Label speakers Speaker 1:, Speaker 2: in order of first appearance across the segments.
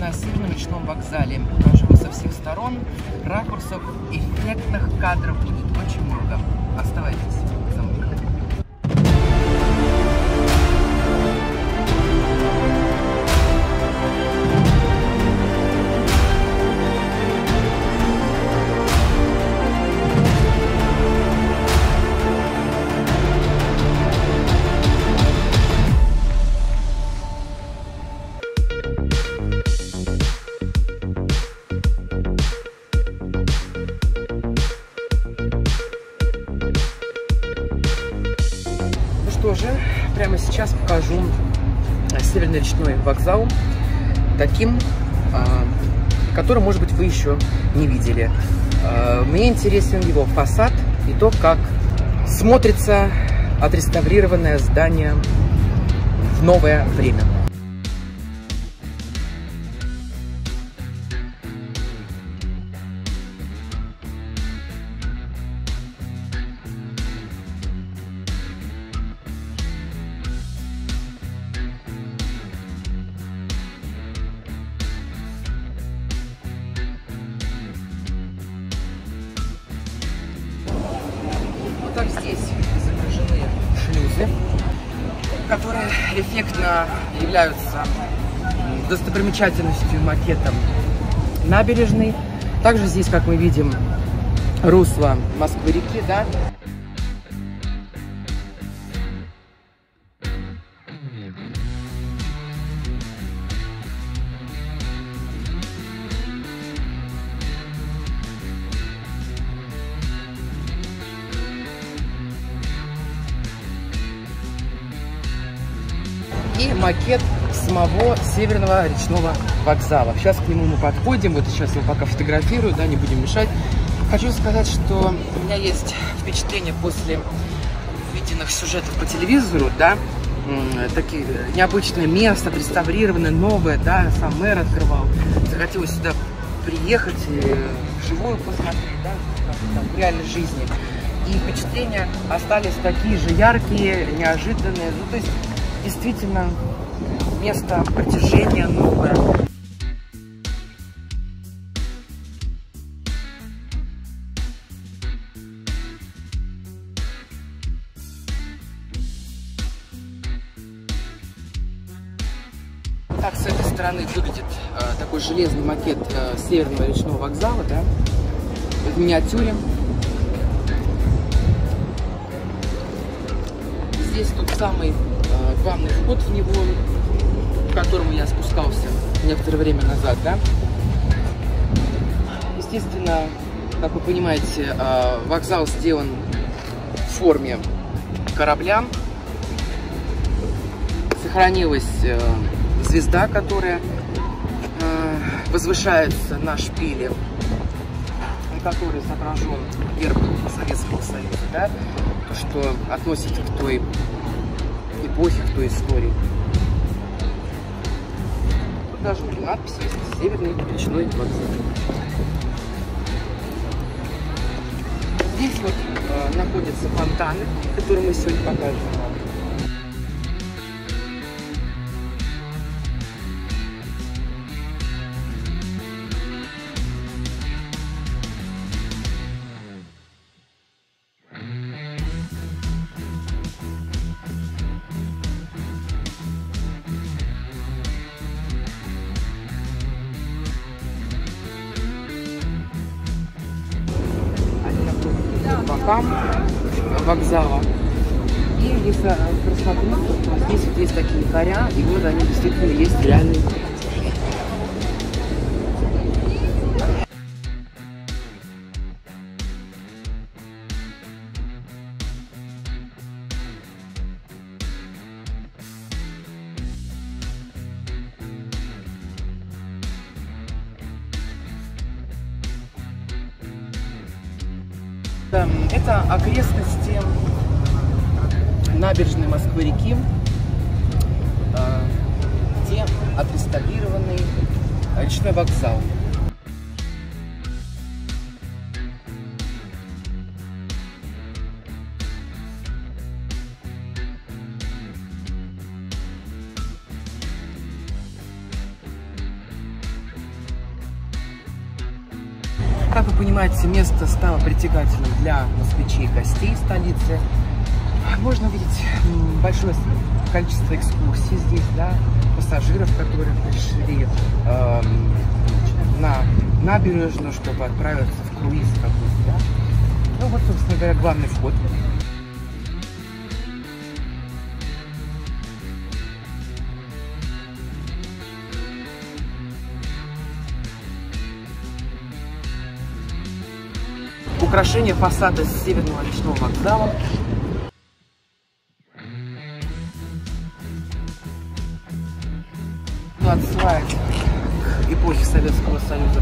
Speaker 1: нахожусь на речном вокзале. Живу со всех сторон, ракурсов, эффектных кадров будет очень много. Оставайтесь сейчас покажу Северный речной вокзал таким, а, который, может быть, вы еще не видели. А, Мне интересен его фасад и то, как смотрится отреставрированное здание в новое время. Так здесь изображены шлюзы, которые эффектно являются достопримечательностью, макетом набережной. Также здесь, как мы видим, русло Москвы-реки, да, и макет самого Северного речного вокзала. Сейчас к нему мы подходим, вот сейчас его пока фотографирую, да, не будем мешать. Хочу сказать, что у меня есть впечатление после виденных сюжетов по телевизору, да, такие необычное место, отреставрированное, новое, да, сам мэр открывал. Захотелось сюда приехать, и вживую посмотреть, да, там в реальной жизни. И впечатления остались такие же яркие, неожиданные. Ну, то есть действительно место притяжения новое. Так с этой стороны выглядит э, такой железный макет э, Северного речного вокзала, да, в миниатюре. Здесь тот самый главный вход в него, к которому я спускался некоторое время назад, да. Естественно, как вы понимаете, э, вокзал сделан в форме корабля. Сохранилась э, звезда, которая э, возвышается на шпиле, на которой изображен герб Советского Союза, да, то, что относится к той эпохе, к той истории. Тут даже надпись есть «Северный речной вокзал». Здесь вот э, находятся фонтаны, которые мы сегодня покажем бокам вокзала. И если просмотреться, то здесь вот есть такие коря, и вот они действительно есть реальные. Это окрестности набережной Москвы-реки, а, где отреставрированный речной вокзал. Понимаете, место стало притягательным для москвичей и гостей столицы. Можно увидеть большое количество экскурсий здесь, да, пассажиров, которые пришли э, на набережную, чтобы отправиться в круиз какой-то, да. Ну вот, собственно говоря, главный вход. Украшение фасада северного речного вокзала отсылает к эпохе Советского Союза.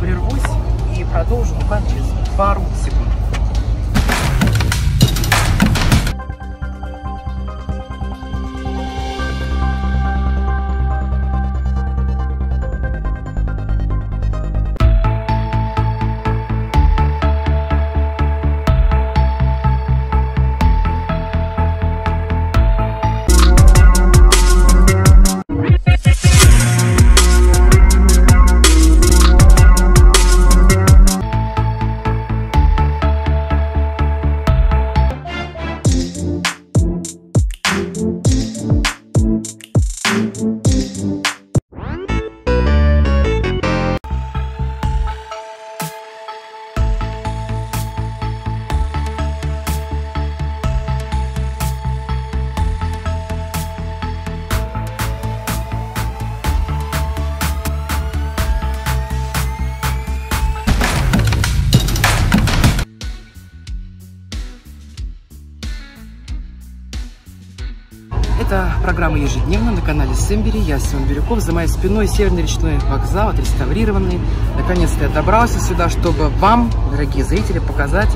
Speaker 1: Прервусь и продолжу буквально через пару секунд. Это программа ежедневно на канале Сэмбери. Я Семен Бирюков. За моей спиной Северный речной вокзал, отреставрированный. Наконец-то я добрался сюда, чтобы вам, дорогие зрители, показать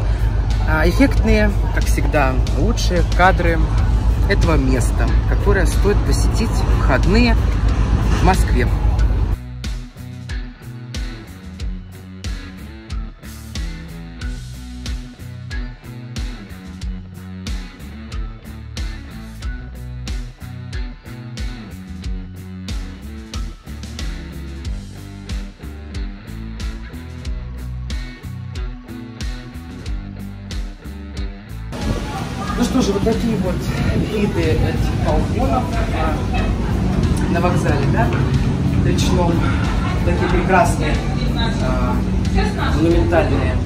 Speaker 1: а, эффектные, как всегда, лучшие кадры этого места, которое стоит посетить в выходные в Москве. Что же, вот такие вот виды этих балконов а, на вокзале, да, речном. Такие прекрасные а, монументальные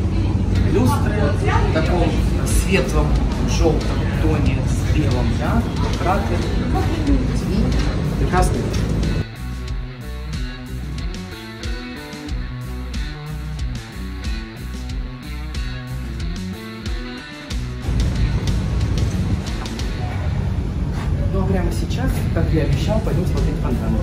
Speaker 1: люстры в таком светлом желтом тоне с белым, да, кратеры, и прямо сейчас, как я обещал, пойдем смотреть фонтан.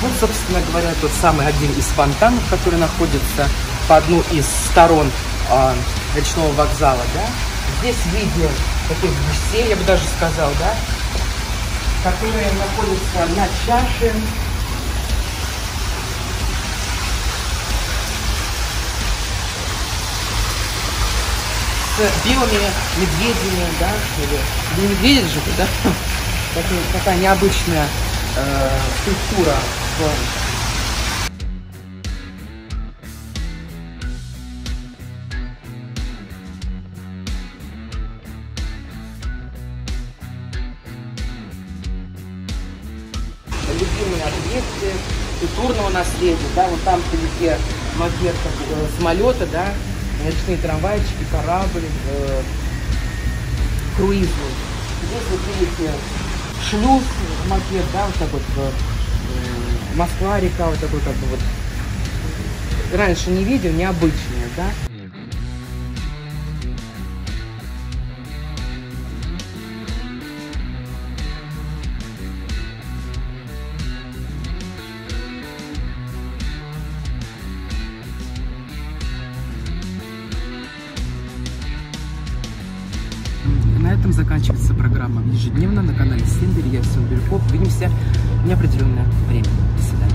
Speaker 1: Вот, собственно говоря, тот самый один из фонтанов, который находится по одну из сторон э, речного вокзала, да. Здесь видно таких гусей, я бы даже сказал, да, которые находятся на чаше. С белыми медведями, да, или не медведи же, да, такая, такая необычная э, структура в объекты культурного наследия, да, вот там вдалеке макет э, самолета, да, ночные трамвайчики, корабль, э, круизы. Здесь вот видите шлюз, макет, да, вот такой вот, э, Москва-река, вот такой как бы вот раньше не видел, необычная, да. Этом заканчивается программа ежедневно на канале Сендер. Я Сен Бирюков. Увидимся в неопределенное время. До свидания.